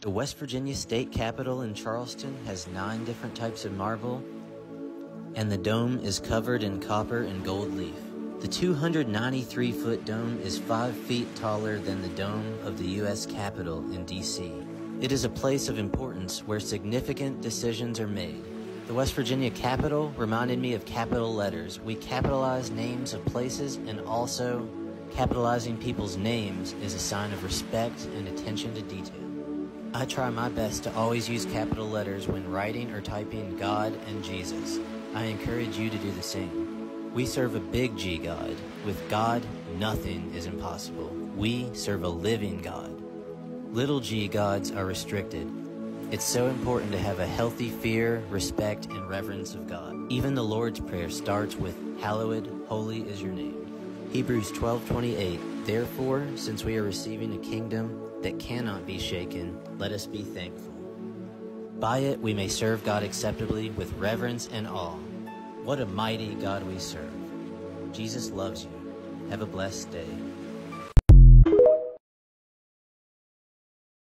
The West Virginia State Capitol in Charleston has nine different types of marble, and the dome is covered in copper and gold leaf. The 293 foot dome is five feet taller than the dome of the U.S. Capitol in D.C. It is a place of importance where significant decisions are made. The West Virginia Capitol reminded me of capital letters. We capitalize names of places, and also capitalizing people's names is a sign of respect and attention to detail. I try my best to always use capital letters when writing or typing God and Jesus. I encourage you to do the same. We serve a big G God. With God, nothing is impossible. We serve a living God. Little g gods are restricted. It's so important to have a healthy fear, respect, and reverence of God. Even the Lord's Prayer starts with, Hallowed, holy is your name. Hebrews 12:28 Therefore, since we are receiving a kingdom cannot be shaken, let us be thankful. By it we may serve God acceptably with reverence and awe. What a mighty God we serve. Jesus loves you. Have a blessed day.